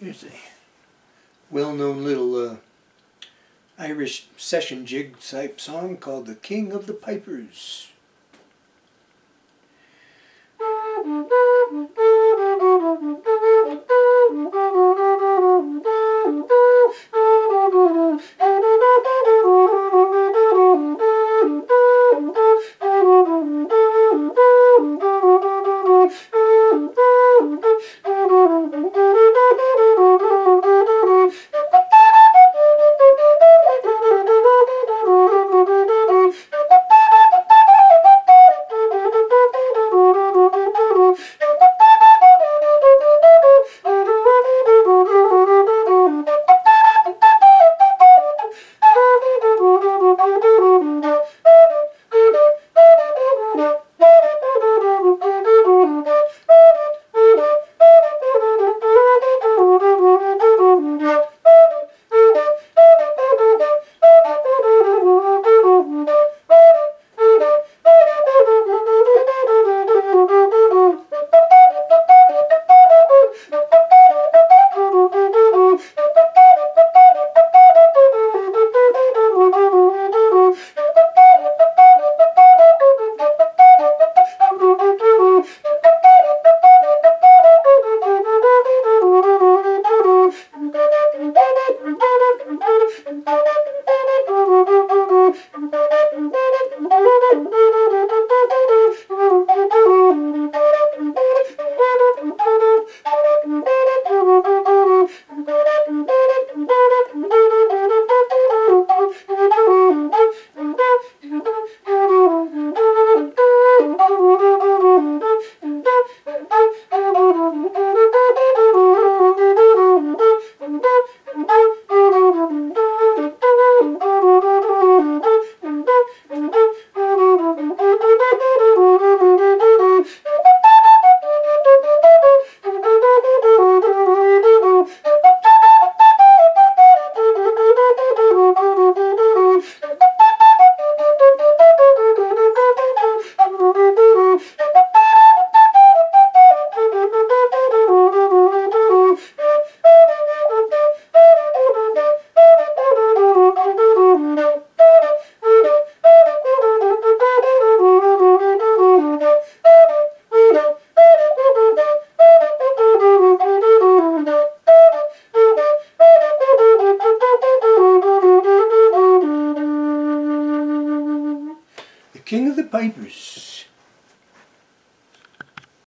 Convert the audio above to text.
Here's a well-known little uh, Irish session jig type song called The King of the Pipers. King of the Pipers.